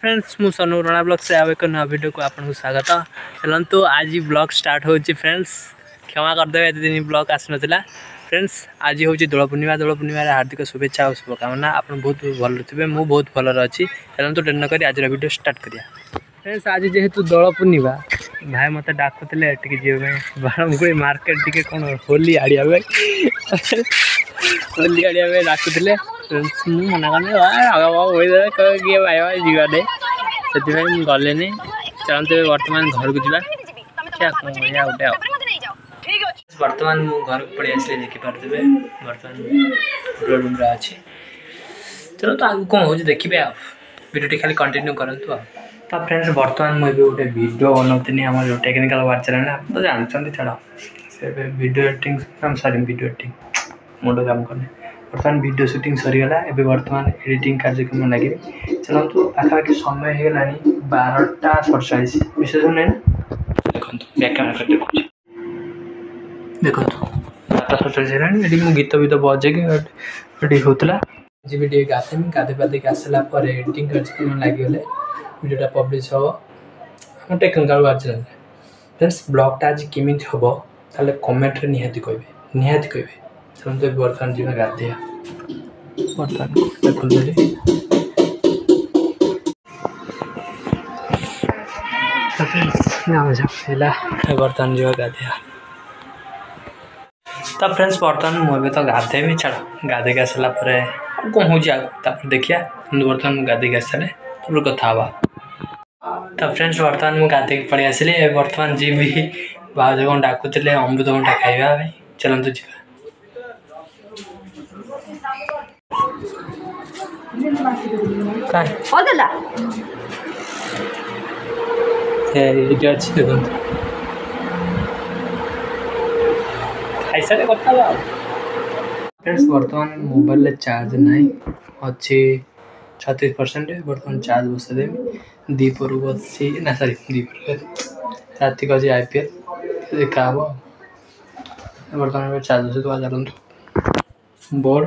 friends मुझ सनु Rana blogs एक ना भिड को आपको स्वागत चलतु आज ब्लग स्टार्ट हो फ्रेंड्स क्षमा करदे ये दिन ब्लग आस ना फ्रेंड्स आज हूँ दोल पूर्णिमा दोल पूर्णिम हार्दिक शुभे और शुभकामना आप बहुत भल रही मुझे बहुत भल रही चलतु डेन कर आज भिड स्टार्ट कर फ्रेंड्स आज जेहे दोल पूर्णिमा भाई मत डाकुले जीवे मार्केट टी कौन होली आड़िया होली आड़िया डाकुले मना कर गले चलते बर्तमान घर को जाए बर्तमान घर पड़े आस पारे बर्तमान रोड अच्छे चलो तो आगे कौन हो देखिए खाली कंटिन्यू कर फ्रेंड्स बर्तमान मुझे गोटे भिड बनाऊँ आम जो टेक्निकाल वार्ड चैनल आप तो जानते छाड़ा से भिडियो एडिंग सरी भिड एडिंग मुझे काम करें ବର୍ତ୍ତମାନ ଭିଡ଼ିଓ ସୁଟିଂ ସରିଗଲା ଏବେ ବର୍ତ୍ତମାନ ଏଡ଼ିଟିଂ କାର୍ଯ୍ୟକ୍ରମ ଲାଗିବି ଚାଲନ୍ତୁ ପାଖାପାଖି ସମୟ ହେଇଗଲାଣି ବାରଟା ସତଚାଳିଶ ବିଶେଷ ନାହିଁ ଦେଖନ୍ତୁ ବ୍ୟାକ୍ୟାମେରା ଦେଖୁଛି ଦେଖନ୍ତୁ ବାରଟା ସତଚାଳିଶ ହେଲାଣି ଏଠି ମୁଁ ଗୀତ ଫିତ ବଜେଇକି ଏଠି ହେଉଥିଲା ଯିବି ଟିକେ ଗାଧେଇବି ଗାଧୋଇ ପାଧେଇକି ଆସିଲା ପରେ ଏଡ଼ିଟିଂ କାର୍ଯ୍ୟକ୍ରମ ଲାଗିଗଲେ ଭିଡ଼ିଓଟା ପବ୍ଲିଶ୍ ହେବ ଆମ ଟେକ୍ନିକାଲ୍ ଗାର୍ଜିଆନ୍ରେ ଫ୍ରେଣ୍ଡସ୍ ବ୍ଲଗ୍ଟା ଆଜି କେମିତି ହେବ ତାହେଲେ କମେଣ୍ଟରେ ନିହାତି କହିବେ ନିହାତି କହିବେ सुनते बर्तन जी ने गा दिया बर्तन खुल दे बर्तन जी गा तो फ्रेंड्स बर्तन मुझे तो गाधेमी छाड़ गाधे गा सर कौन हूँ आगे तो देखिया बर्तन गाधे गा सारे कथा हाँ तो फ्रेंड्स बर्तमान मुझे गाधे पड़ी आसली बर्तमान जी भी बाहर जो डाकुले अमृत भंडा तो खाई चलत तो जी হ্যাঁ, বর্তমান মোবাইলে চার্জ নাই হচ্ছে ছত্রিশ পার্সেন্টে বর্তমান চার্জ বসে দেবি দ্বীপরু বসছি না সরি দ্বীপ রাত্রিকে আছে আইপিএল দেখা হব বর্তমানে চার্জ বসে দেওয়া বড়